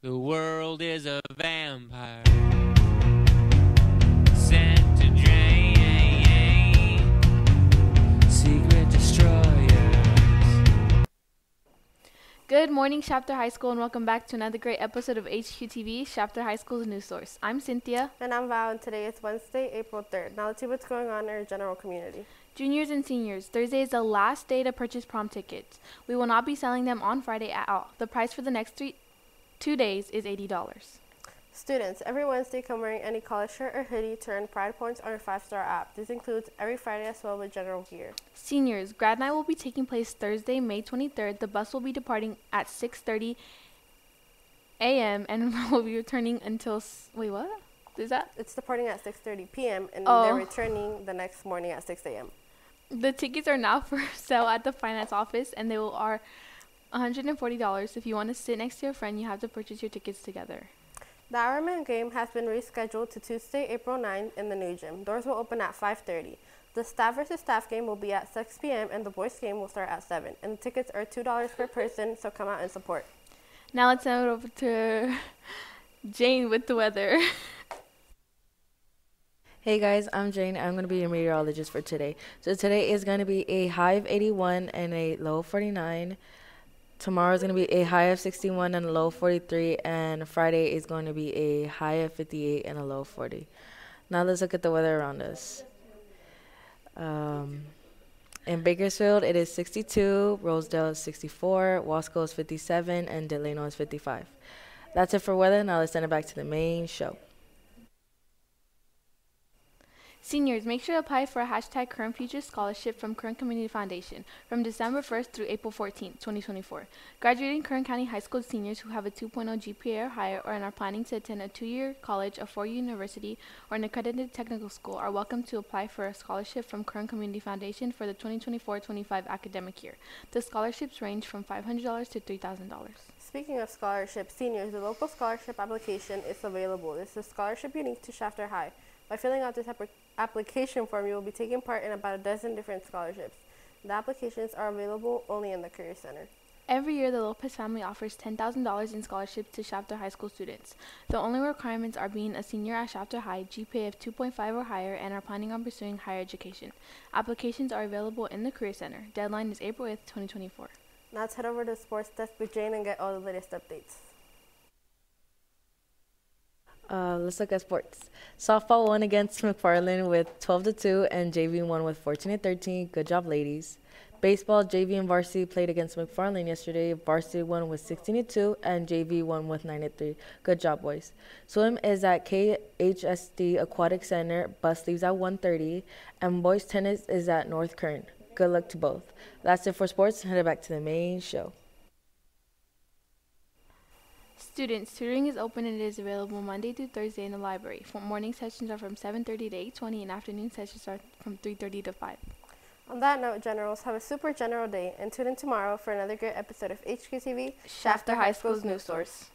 The world is a vampire. Sent to drain. Secret destroyers. Good morning, Shafter High School, and welcome back to another great episode of HQTV, Shafter High School's news source. I'm Cynthia. And I'm Val, and today is Wednesday, April 3rd. Now let's see what's going on in our general community. Juniors and seniors, Thursday is the last day to purchase prom tickets. We will not be selling them on Friday at all. The price for the next three, two days is $80. Students, every Wednesday come wearing any college shirt or hoodie to earn Pride points on our 5-star app. This includes every Friday as well with general gear. Seniors, grad night will be taking place Thursday, May 23rd. The bus will be departing at 6:30 a.m. and will be returning until s- wait, what? Is that? It's departing at 6.30 p.m. and Oh. they're returning the next morning at 6 a.m. The tickets are now for sale at the finance office and they will are $140. If you want to sit next to your friend, you have to purchase your tickets together. The Ironman game has been rescheduled to Tuesday, April 9th in the new gym. Doors will open at 5.30. The staff versus staff game will be at 6 p.m. and the boys game will start at 7. And the tickets are $2 per person, so come out and support. Now let's send it over to Jane with the weather. Hey guys, I'm Jane. I'm going to be your meteorologist for today. So today is going to be a high of 81 and a low of 49. Tomorrow is going to be a high of 61 and a low of 43. And Friday is going to be a high of 58 and a low of 40. Now let's look at the weather around us. Um, in Bakersfield, it is 62, Rosedale is 64, Wasco is 57, and Delano is 55. That's it for weather. Now let's send it back to the main show. Seniors, make sure to apply for a hashtag Kern Future Scholarship from Kern Community Foundation from December 1st through April 14th, 2024. Graduating Kern County High School seniors who have a 2.0 GPA or higher or and are planning to attend a two-year college, a four-year university, or an accredited technical school are welcome to apply for a scholarship from Kern Community Foundation for the 2024-25 academic year. The scholarships range from $500 to $3,000. Speaking of scholarships, seniors, the local scholarship application is available. This is a scholarship unique to Shafter High. By filling out this app- application form, you will be taking part in about a dozen different scholarships. The applications are available only in the Career Center. Every year, the Lopez family offers $10,000 in scholarships to Shafter High School students. The only requirements are being a senior at Shafter High, GPA of 2.5 or higher, and are planning on pursuing higher education. Applications are available in the Career Center. Deadline is April 8th, 2024. Now let's head over to sports desk with Jane and get all the latest updates. Uh, let's look at sports. Softball won against McFarland with 12 to 2, and JV won with 14 to 13. Good job, ladies. Baseball, JV and varsity played against McFarland yesterday. Varsity won with 16 to 2, and JV won with 9 to 3. Good job, boys. Swim is at KHSD Aquatic Center. Bus leaves at 1:30, and boys tennis is at North Kern. Good luck to both. That's it for sports. Headed back to the main show. Students, tutoring is open and it is available Monday through Thursday in the library. For morning sessions are from 7:30 to 8:20 and afternoon sessions are from 3:30 to 5. On that note, generals, have a super general day and tune in tomorrow for another great episode of HQTV Shafter High School's news source.